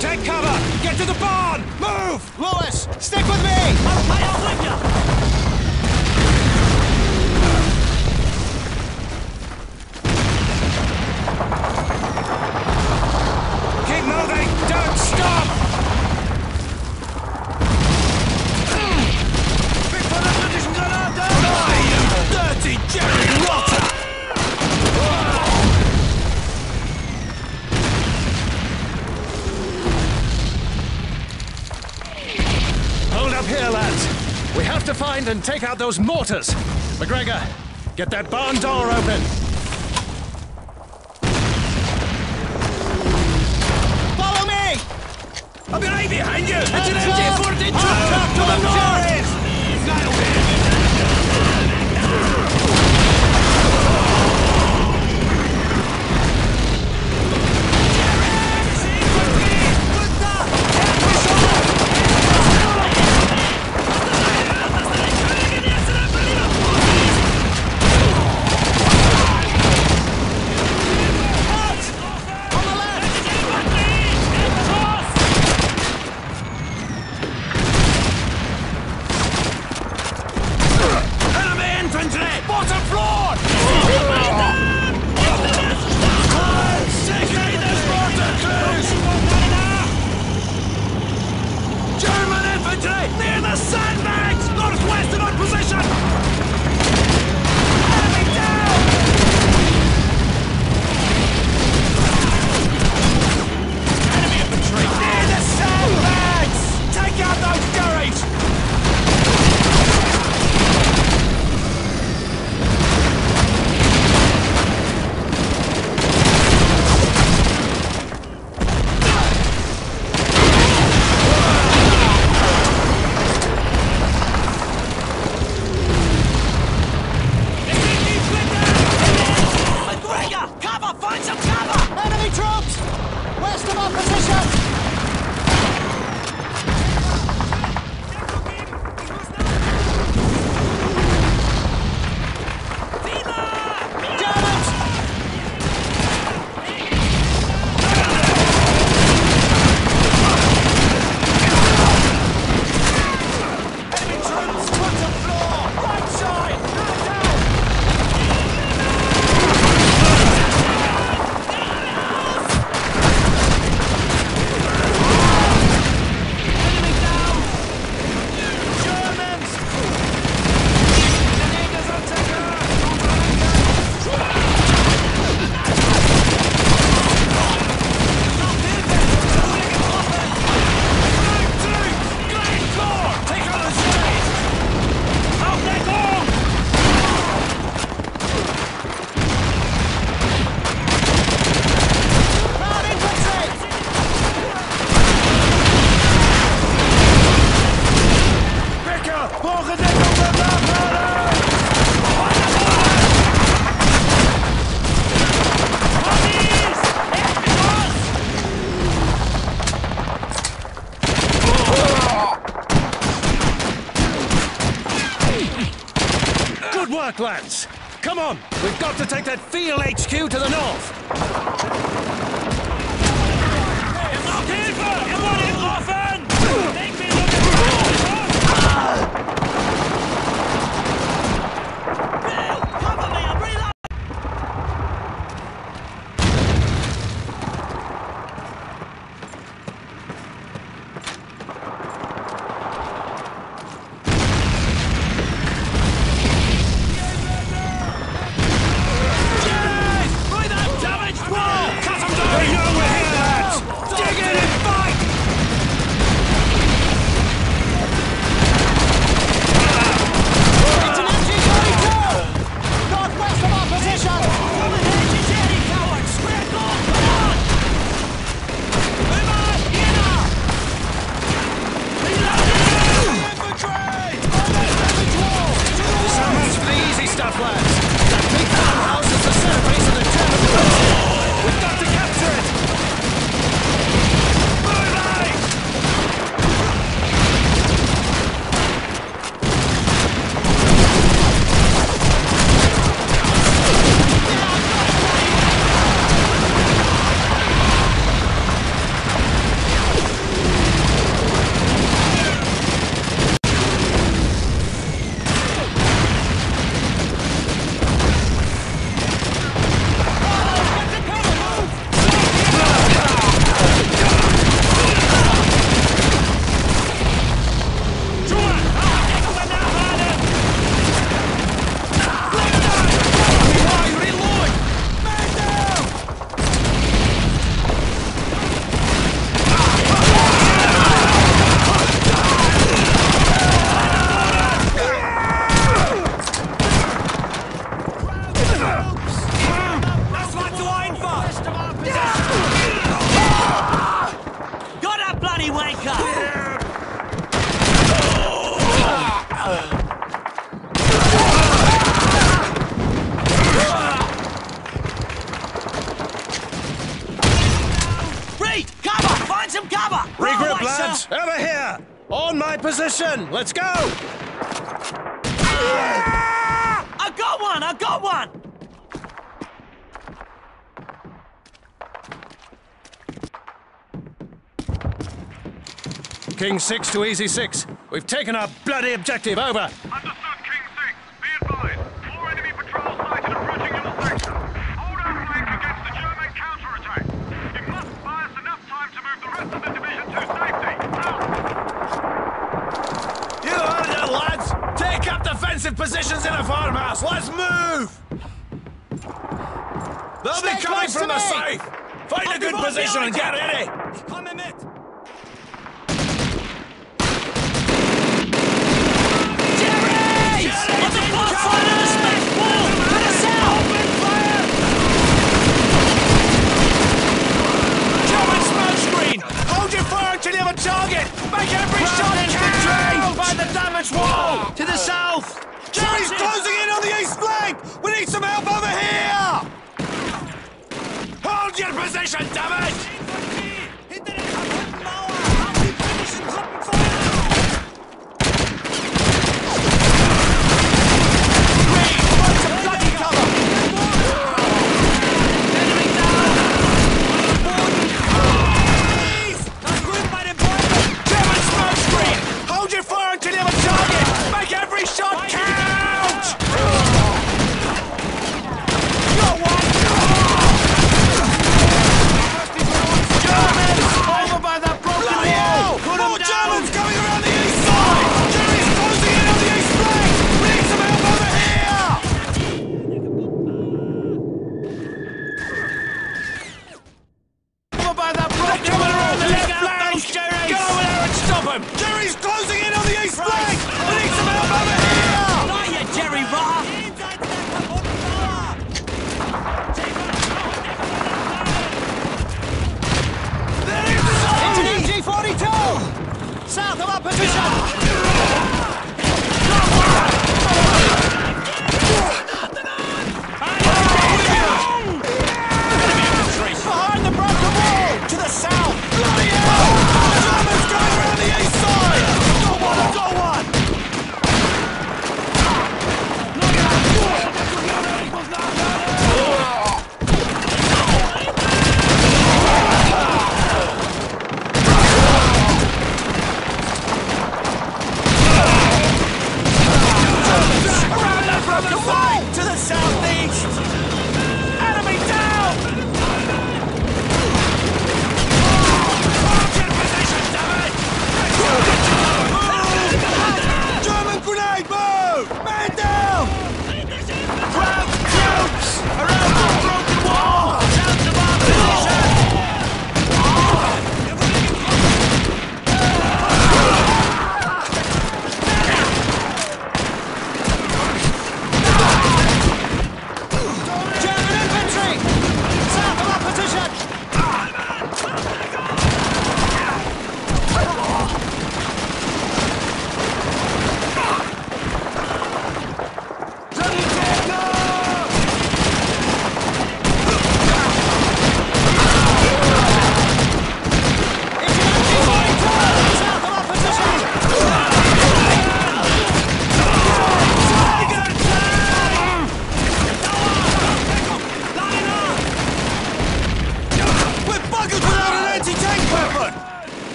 Take cover! Get to the barn! Move! Lewis, stick with me! Okay, I'm and take out those mortars. McGregor, get that barn door open. Follow me! I'll be right behind you! It's an Heads up! MG-42! Up to the north! Enemy the sandbags! Northwest of our position! Come on! We've got to take that field HQ to the north! position! Let's go! Ah! I got one! I got one! King 6 to Easy 6. We've taken our bloody objective, over! us! Let's move! They'll Stay be coming from the side. Find I'll a good position and get in it!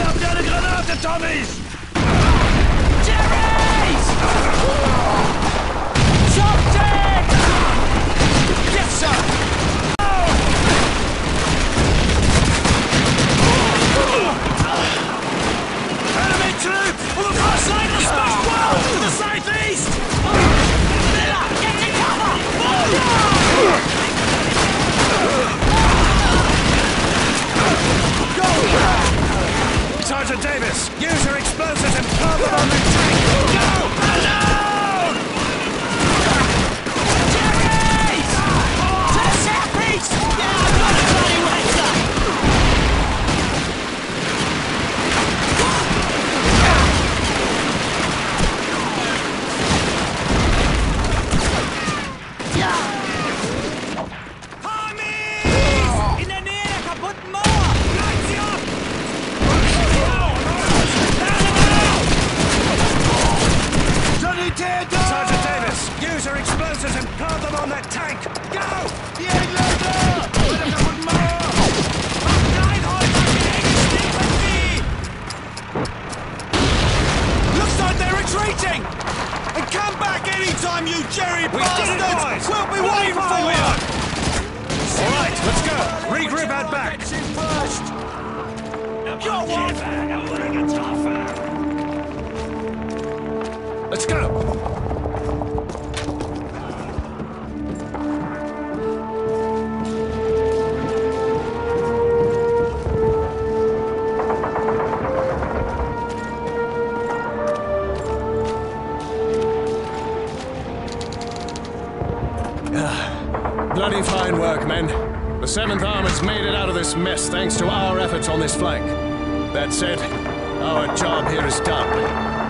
Wirf deine Granate, Jerry's! Yes, sir! to Davis. Use your explosives and plant them on the tank. Go! Ah, bloody fine work, men. The 7th Armored's made it out of this mess thanks to our efforts on this flank. That said, our job here is done.